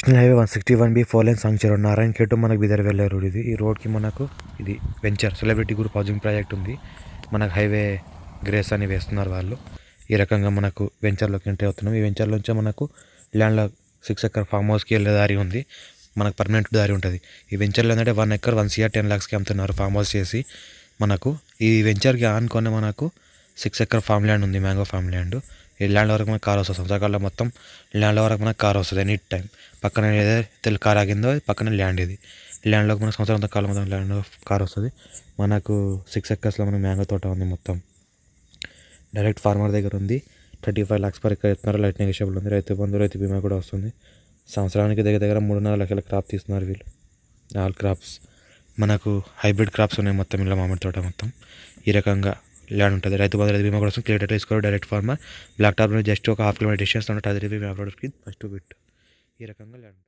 National highway one sixty one B four line సాంక్చర్ Narayankhed మనకు బిదర్ వెళ్ళే road ఇది ఈ రోడ్కి మనకు ఇది venture celebrity group housing project ఉంది. మనకు హైవే గ్రేస్ అని వేస్తున్నారు వాళ్ళు. ఈ రకంగా మనకు వెంచర్లోకి ఎంట్రీ అవుతున్నాం. ఈ వెంచర్లోంచి మనకు ల్యాండ్లో సిక్స్ ఎకర్ ఫామ్ హౌస్కి వెళ్ళే దారి ఉంది. మనకు పర్మనెంట్ దారి ఉంటుంది. ఈ వెంచర్లో ఏంటంటే one acre one CR ten ల్యాక్స్కి అమ్ముతున్నారు ఫామ్ హౌస్ చేసి. మనకు ఈ వెంచర్కి ఆనుకొని మనకు సిక్స్ ఎకర్ ఫామ్ ల్యాండ్ ఉంది మ్యాంగో ఫామ్ ల్యాండ్. ఈ ల్యాండ్ వరకు మనకు కార్ వస్తుంది. సంవత్సరాల మొత్తం ల్యాండ్ వరకు మనకు కార్ వస్తుంది ఎనీ టైం. పక్కన ఏదైతే కార్ ఆగిందో పక్కన ల్యాండ్ ఇది. ల్యాండ్లోకి మనకు సంవత్సరం కాలం మొత్తం ల్యాండ్ కార్ వస్తుంది. మనకు సిక్స్ ఎకర్స్లో మనకు మ్యాంగో తోట ఉంది మొత్తం. డైరెక్ట్ ఫార్మర్ దగ్గర ఉంది. Thirty five lakhs per acre ఇస్తున్నారు లైట్ నెగోషియబుల్ ఉంది. రైతు బంధు రైతు బీమా కూడా వస్తుంది. సంవత్సరానికి దగ్గర దగ్గర మూడున్నర లక్షల క్రాప్ తీస్తున్నారు వీళ్ళు. All crops. మనకు హైబ్రిడ్ క్రాప్స్ ఉన్నాయి మొత్తం ఇలా మామిడి తోట మొత్తం. ఈ రకంగా ల్యాండ్ ఉంటుంది. రైతు బంధు రైతు బీమా కూడా క్లియర్ తీసుకోవాలి direct farmer black top just ఒక హాఫ్ కిలోమీటర్ డిస్టెన్స్ ఉంటుంది అది బీమా అప్లోడ్కి ఫస్ట్ బిట్ ఈ రకంగా ల్యాండ్